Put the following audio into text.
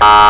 Ah.